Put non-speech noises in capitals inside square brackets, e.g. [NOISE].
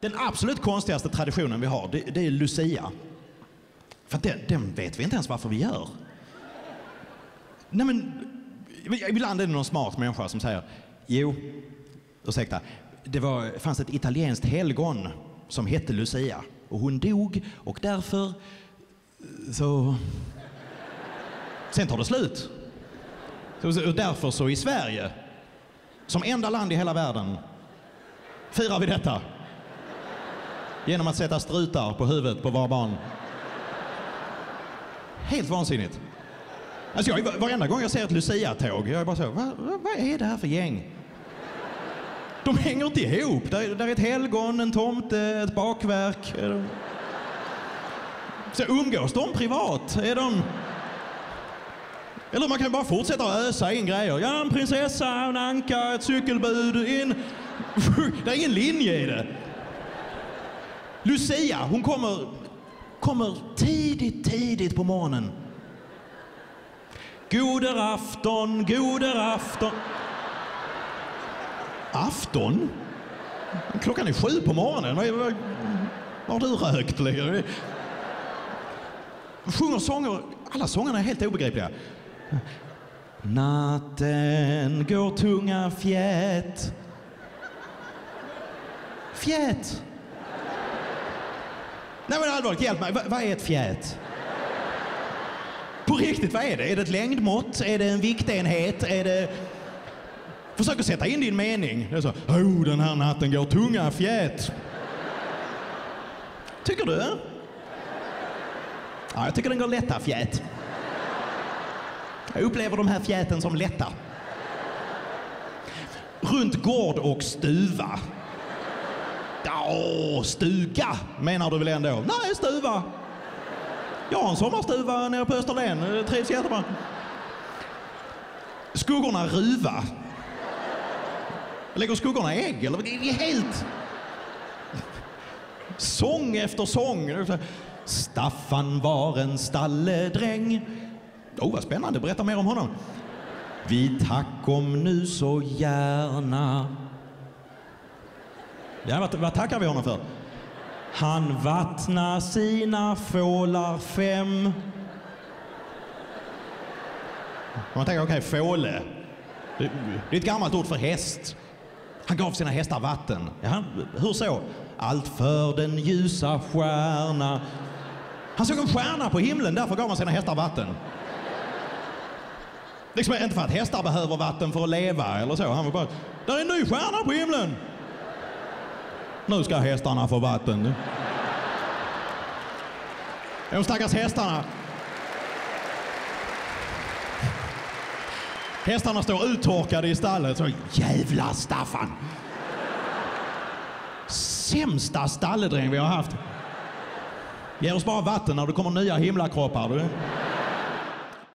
Den absolut konstigaste traditionen vi har, det, det är Lucia. För den, den vet vi inte ens varför vi gör. Nej men, ibland är det någon smart människa som säger, jo, ursäkta, det var, fanns ett italienskt helgon som hette Lucia och hon dog och därför så... Sen tar det slut. Och därför så i Sverige, som enda land i hela världen, firar vi detta. Genom att sätta strutar på huvudet på våra barn. Helt vansinnigt. Alltså jag, varenda gång jag ser ett Lucia-tåg, jag är bara så, vad, vad, vad är det här för gäng? De hänger inte ihop. Där, där är ett helgon, en tomte, ett bakverk. Så umgås de privat? Är de... Eller man kan bara fortsätta ösa in grejer. Ja, en prinsessa, en anka, ett cykelbud, in... [LAUGHS] Det är ingen linje i det. Lucia, hon kommer, kommer tidigt, tidigt på morgonen. Goder afton, goder afton. Afton? Klockan är sju på morgonen. Vad, har du rökt? Sjunger sånger, alla sångerna är helt obegripliga. Natten går tunga fjät. Fjät? Nej men allvarligt, hjälp mig. V vad är ett fjät? På riktigt, vad är det? Är det ett längdmått? Är det en viktenhet? Är det... Försök att sätta in din mening. Det är så, oh, den här natten går tunga fjät. Tycker du? Ja, jag tycker den går lätta fjät. Jag upplever de här fjäten som lätta. Runt gård och stuva. Ja, stuga menar du väl ändå? Nej, stuva. Jag har en sommarstuva nere på Österlen. Det trivs jättebra. Skuggorna ruva. Lägger skuggorna ägg? Eller? Det är helt... Sång efter sång. Staffan var en stalledräng. Oh, vad spännande. Berätta mer om honom. Vi tackom nu så gärna. Ja, vad, vad tackar vi honom för? Han vattnar sina fålar fem. Man tänker, okej, fåle. Det, det är ett gammalt ord för häst. Han gav sina hästar vatten. Ja, hur så? Allt för den ljusa stjärna. Han såg en stjärna på himlen, därför gav han sina hästar vatten. Liksom inte för att hästar behöver vatten för att leva eller så. Han var bara, där är en ny stjärna på himlen. Nu ska hästarna få vatten. De stackars hästarna. Hästarna står uttorkade i stallet. Så, Jävla Staffan! Sämsta stalledräng vi har haft. Ge oss bara vatten när det kommer nya himlakroppar. Du.